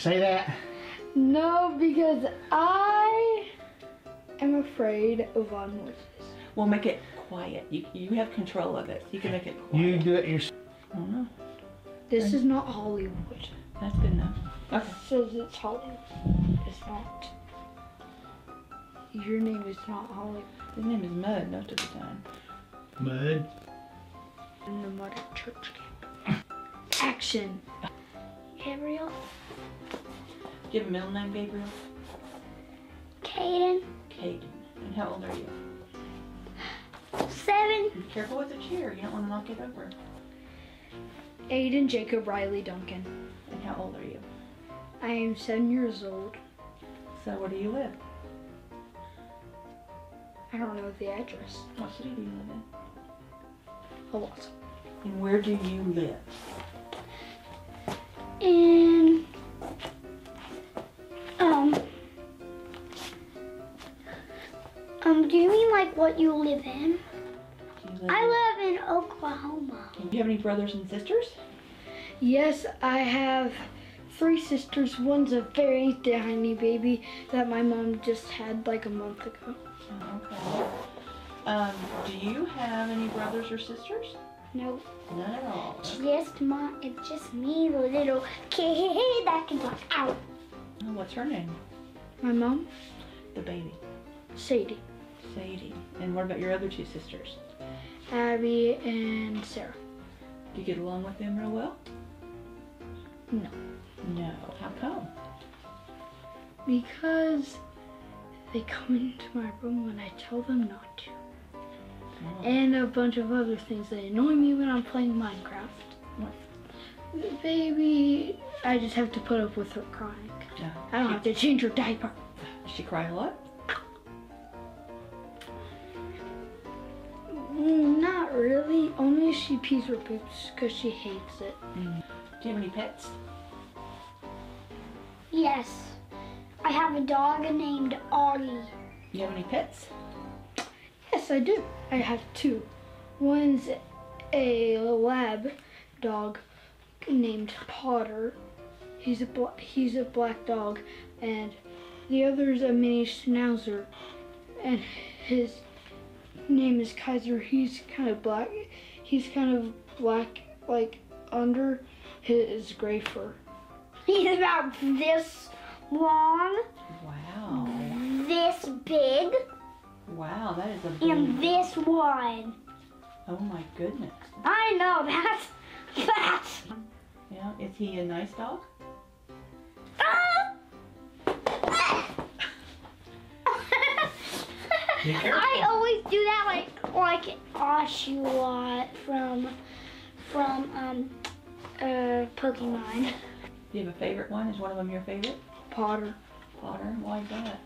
Say that. No, because I am afraid of loud noises. We'll make it quiet. You, you have control of it. You can make it quiet. You do it yourself. I don't know. This is not Hollywood. That's good enough. Okay. It says it's Hollywood. It's not. Your name is not Hollywood. His name is Mud most of the time. Mud. In the mud at church camp. Action. Gabriel, Do you have a middle name, Gabriel? Caden, Caden. And how old are you? seven, Be careful with the chair. You don't want to knock it over. Aiden Jacob Riley Duncan. And how old are you? I am seven years old. So where do you live? I don't know the address. What city do you live in? A lot. And where do you live? And um, um, do you mean like what you live in? You live I live in Oklahoma. Do you have any brothers and sisters? Yes, I have three sisters. One's a very tiny baby that my mom just had like a month ago. Oh, okay. Um, do you have any brothers or sisters? No, None at all. just my, it's just me, the little kid that can talk out. Oh, what's her name? My mom, The baby. Sadie, Sadie. And what about your other two sisters? Abby, and Sarah. Do you get along with them real well? No. No. How come? Because they come into my room when I tell them not to. And a bunch of other things. that annoy me when I'm playing Minecraft. What? Baby, I just have to put up with her crying. Yeah. I don't have to change her diaper. Does she cry a lot? Mm, Not really. Only if she pees her poops because she hates it. Do you have any pets? Yes, I have a dog named Augie. Do you have any pets? Yes, I do. I have two. One's a lab dog named Potter. He's a he's a black dog, and the other's a mini schnauzer, and his name is Kaiser. He's kind of black. He's kind of black, like under his gray fur. He's about this long, Wow. this big, Wow, that is a big... and this one. Oh my goodness. I know that's that's. Yeah, is he a nice dog? I always do that like like Oshawott from from um uh Pokemon. Do you have a favorite one? Is one of them your favorite? Potter, Potter? Why is that?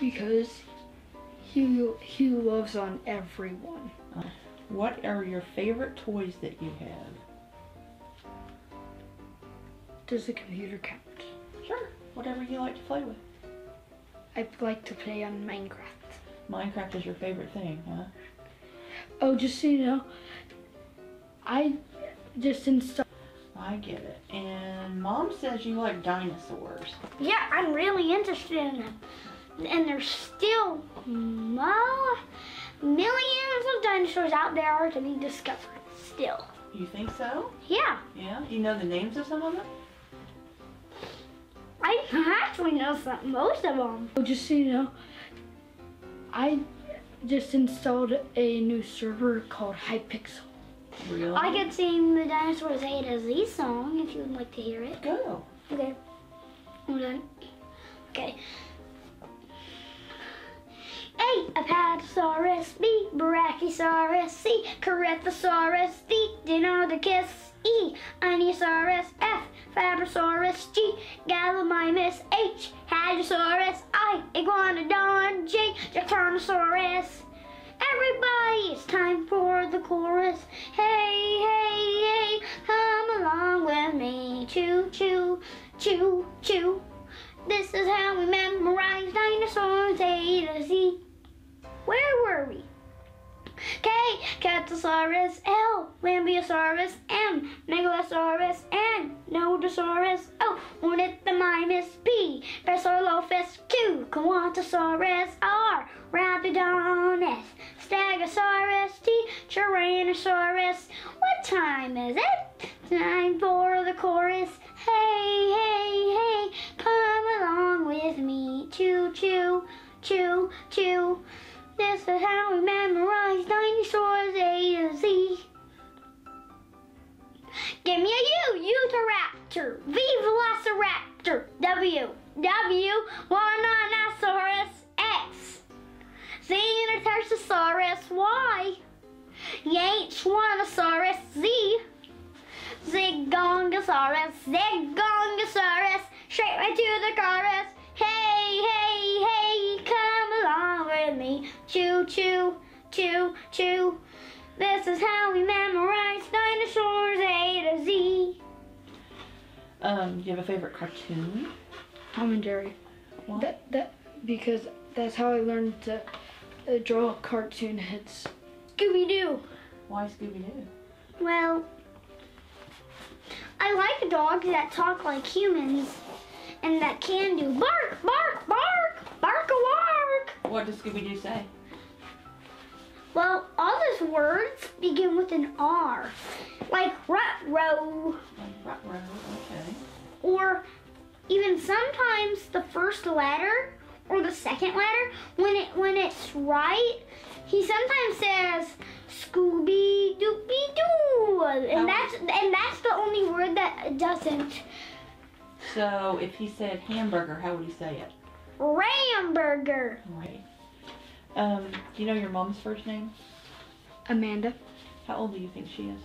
Because he he loves on everyone. What are your favorite toys that you have? Does the computer count? Sure. Whatever you like to play with. I like to play on Minecraft. Minecraft is your favorite thing, huh? Oh, just so you know, I just installed. I get it. And mom says you like dinosaurs. Yeah, I'm really interested in them. And there's still mo- millions of dinosaurs out there to be discovered. Still. You think so? Yeah, Yeah? Do you know the names of some of them? I actually know some, most of them. Oh, just so you know, I just installed a new server called Hypixel. Really? I could sing the Dinosaurs A to Z song if you would like to hear it. Go. Okay. Hold on. Okay. A. Apatosaurus. B. Brachiosaurus. C. Corythosaurus. D. Dinodocus. E. Ionosaurus. F. Fabrosaurus. G. Gallimimus. H. Hadrosaurus. I. Iguanodon. J. Jactronosaurus. Everybody, it's time for the chorus. Hey, hey, hey, come along with me. Choo, choo, choo, choo. This is how we memorize dinosaurs A to Z. Where were we? K, Catosaurus L, Lambeosaurus M, Megalosaurus N, Nodosaurus O, Ornithomimus P, Parasaurolophus Q, Quantosaurus R, Rapidon S, Stegosaurus T, Tyrannosaurus. What time is it? Time for the chorus. Hey, hey, hey, come along with me. Choo, choo, choo, choo. This is how we memorize dinosaurs A to Z. Give me a U, Utahraptor. V, Velociraptor. W, W, Warnonosaurus X. Z, Tertosaurus Y. H, Warnosaurus Z. Zigongosaurus, Zigongosaurus, straight right to the chorus. Choo, choo, choo, choo. This is how we memorize dinosaurs A to Z. Um, do you have a favorite cartoon? Tom and Jerry. Why? That that because that's how I learned to uh, draw cartoon heads. Scooby Doo. Why Scooby Doo? Well, I like dogs that talk like humans and that can do bark, bark, bark, bark a bark. What does Scooby Doo say? Well, all those words begin with an R, like rut row, Like, right, right, okay. or even sometimes the first letter or the second letter. When it when it's right, he sometimes says Scooby Dooby Doo, and that's and that's the only word that doesn't. So if he said hamburger, how would he say it? Ramburger. Right. Um, do you know your mom's first name? Amanda. How old do you think she is?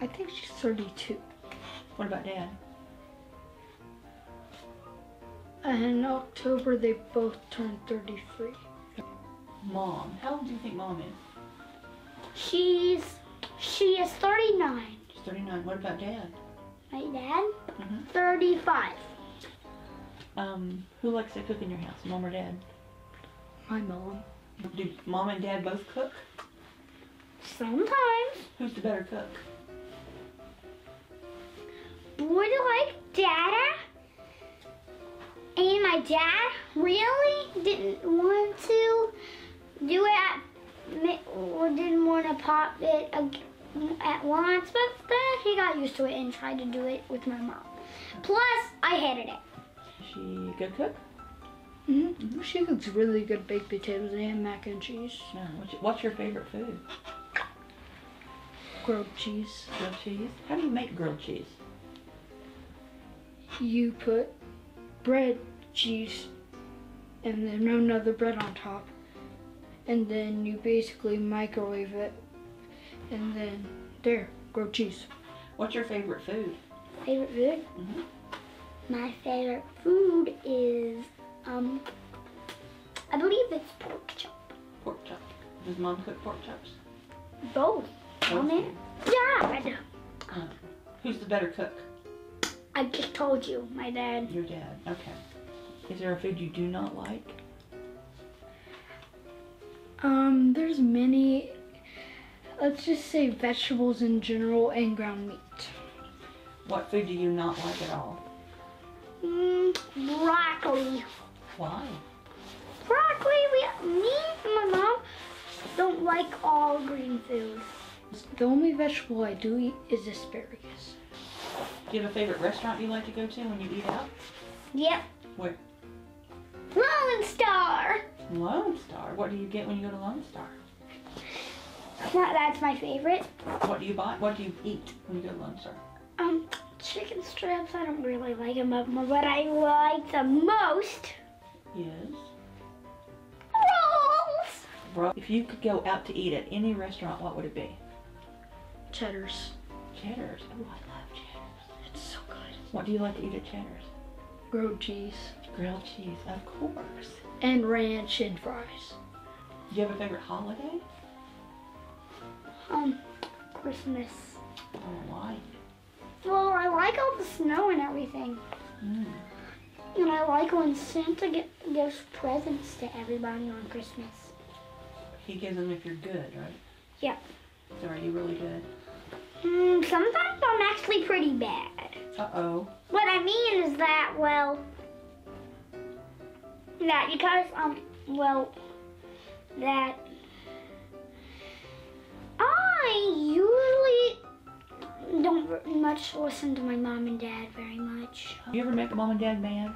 I think she's 32. What about dad? In October, they both turned 33. Mom. How old do you think mom is? She's she is 39. She's 39. What about dad? My dad, Mhm. 35. Um, who likes to cook in your house, mom or dad? My mom. Do mom and dad both cook? Sometimes. Who's the better cook? Boy, do like Dada. And my dad really didn't want to do it at, or didn't want to pop it at once, but then he got used to it and tried to do it with my mom. Plus, I hated it. she good cook? hmm She cooks really good baked potatoes and mac and cheese. No. What's your, what's your favorite food? Grilled cheese. Grilled cheese. How do you make grilled cheese? You put bread, cheese, and then another bread on top. And then you basically microwave it. And then there, grilled cheese. What's your favorite food? Favorite food? Mhm. My favorite food is, um, I believe it's pork chop. Pork chop. Does mom cook pork chops? Both. Mom Both and dad. Who's the better cook? I just told you, my dad. Your dad. Okay. Is there a food you do not like? Um, there's many, let's just say vegetables in general and ground meat. What food do you not like at all? Mm, broccoli. Why? Broccoli, we, me and my mom don't like all green food. The only vegetable I do eat is asparagus. Do you have a favorite restaurant you like to go to when you eat out? Yep. Where? Lone Star. Lone Star. What do you get when you go to Lone Star? That- That's my favorite. What do you buy? What do you eat when you go to Lone Star? Um, chicken strips. I don't really like them, but what I like the most Yes. rolls. Bro, if you could go out to eat at any restaurant, what would it be? Cheddars. Cheddar's. Oh, I love Cheddar's. It's so good. What do you like to eat at Cheddar's? Grilled cheese. Grilled cheese, of course. And ranch and fries. Do you have a favorite holiday? Um, Christmas. Oh, why? Well, I like all the snow and everything. Mm. And I like when Santa get, gives presents to everybody on Christmas. He gives them if you're good, right? Yeah. So are you really good? Mm, sometimes I'm actually pretty bad. Uh oh. What I mean is that, well, that because, um, well, that I usually don't much listen to my mom and dad very much. You ever make mom and dad mad?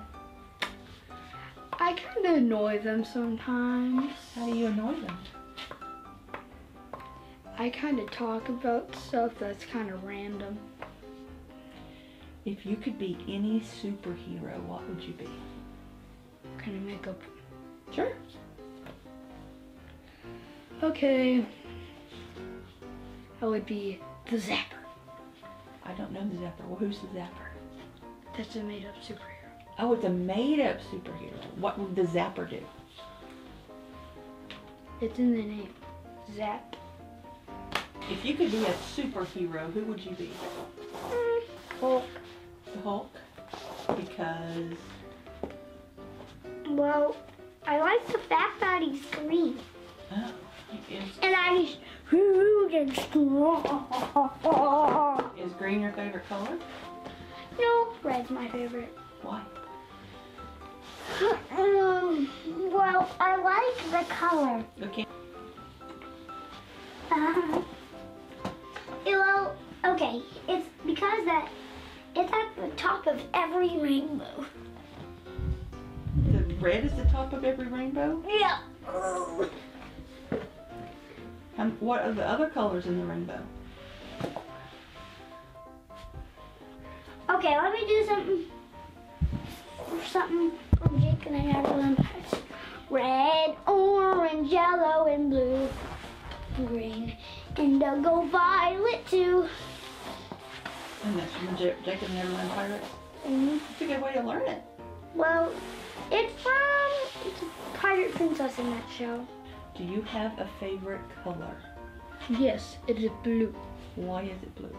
I kind of annoy them sometimes. How do you annoy them? I kind of talk about stuff that's kind of random. If you could be any superhero, what would you be? Kind of make up. Sure. Okay. I would be the Zapper. I don't know the Zapper. Well, who's the Zapper? That's a made up superhero. Oh, it's a made-up superhero. What would the Zapper do? It's in the name. Zap. If you could be a superhero, who would you be? Mm, Hulk. The Hulk? Because Well, I like the fact that he's green. oh, he is, And that he's huge and strong. Is green your favorite color? No, red's my favorite. Why? Um, well, I like the color. Okay. Uh, well, okay, it's because that it's at the top of every rainbow. The red is the top of every rainbow. Yeah. Um, what are the other colors in the rainbow? Okay, let me do something. Something from Jake and the Apple Empires. Red, orange, yellow, and blue. Green, indigo, violet too. And that's from Jake and the Neverland Pirates. Mm, It's a good way to learn it. Well, it's from it's a pirate princess in that show. Do you have a favorite color? Yes, it is blue Why is it blue?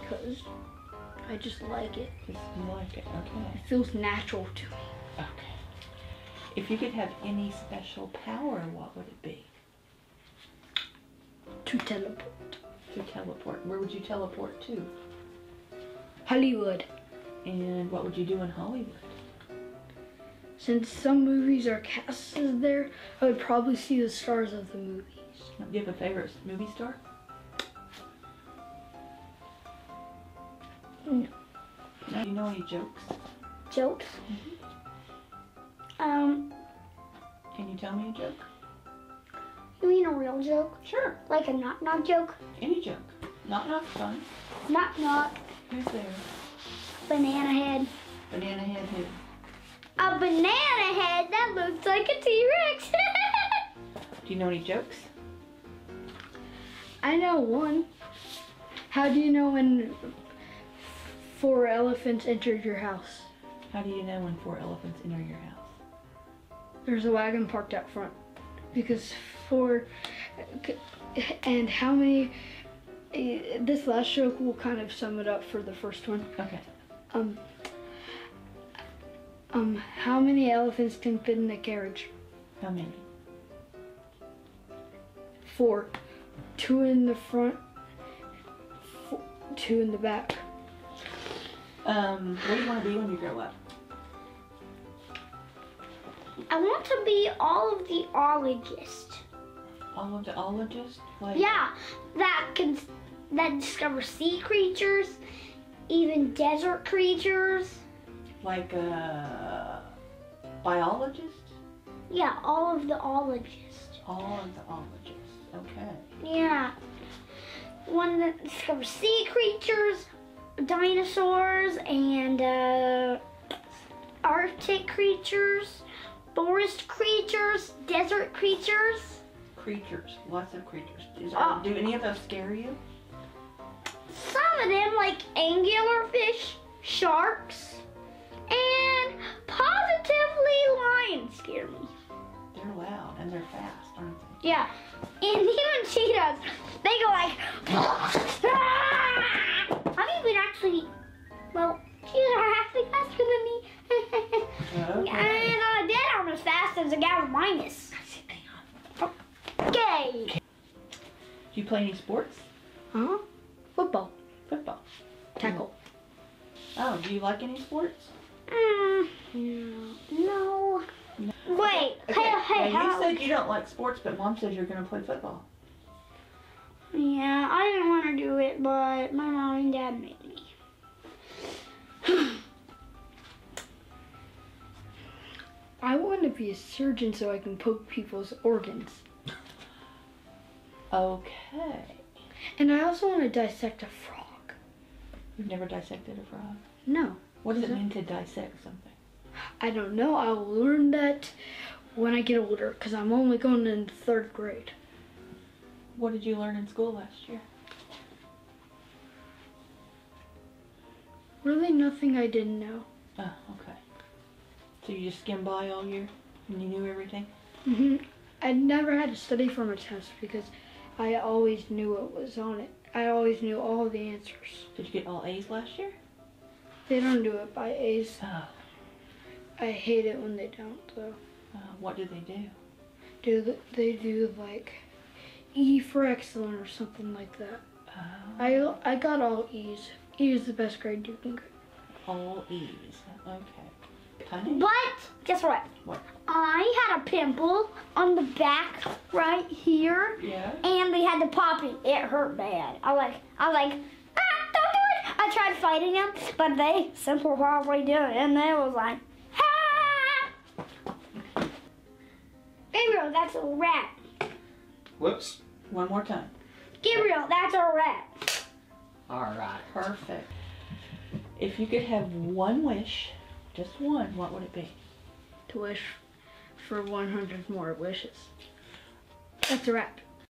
because I just like it. You like it. Okay. It feels natural to me. Okay. If you could have any special power, what would it be? To teleport. To teleport. Where would you teleport to? Hollywood. And what would you do in Hollywood? Since some movies are cast there, I would probably see the stars of the movies. Do you have a favorite movie star? No. Do you know any jokes? Jokes. Um, Can you tell me a joke? you mean a real joke? Sure. Like a knock knock joke? Any joke. Knock knock fun. Knock knock, Who's there? banana head. Banana head who? A banana head that looks like a T Rex. Do you know any jokes? I know one. How do you know when four elephants entered your house? How do you know when four elephants enter your house? There's a wagon parked out front. Because four. And how many. This last joke will kind of sum it up for the first one. Okay. Um. Um, how many elephants can fit in a carriage? How many? Four. Two in the front, two in the back. Um, what do you want to be when you grow up? I want to be all of the ologist. All of the ologists? Like, Yeah, that can that discover sea creatures, even desert creatures. Like a biologist? Yeah, all of the ologist. All of the ologists. Okay. Yeah. One that discovers sea creatures, dinosaurs, and uh, Arctic creatures, forest creatures, desert creatures. Creatures. Lots of creatures. Is, Oh. Do any of those scare you? Some of them, like anglerfish, sharks, and positively lions, scare me. They're loud and they're fast, aren't they? Yeah, and even cheetahs, they go like. not even actually, well, she's actually faster than me. okay. And uh, then I'm as fast as a Gallimimus. Okay. Do you play any sports? Huh? Football. Football. Tackle. Oh, do you like any sports? Mm, no. no. Wait, okay. hey, hey, now, You said you don't like sports, but Mom says you're going to play football. Yeah, I didn't want to do it, but my mom and dad made me. I want to be a surgeon so I can poke people's organs. Okay. And I also want to dissect a frog. You've never dissected a frog. No, What does it Is it- mean to dissect something? I don't know. I'll learn that when I get older because I'm only going in third grade. What did you learn in school last year? Really, nothing I didn't know. Oh, okay. So you just skimmed by all year and you knew everything? hmm I never had to study for my test because I always knew what was on it. I always knew all the answers. Did you get all A's last year? They don't do it by A's. Oh. I hate it when they don't, though. Uh, what do they do? Do they do like E for excellent or something like that? Oh. I I got all E's. E is the best grade you can get. All E's. Okay. Honey? But guess what? What? I had a pimple on the back right here, Yeah. and they had to pop it. It hurt bad. I like, I like, ah, don't do it. I tried fighting them, but they simple probably do it, and they was like, ah. Gabriel, that's a rat. Whoops. One more time. Gabriel, that's a rat. All right. Perfect. If you could have one wish, just one, what would it be? To wish for 100 more wishes. That's a wrap.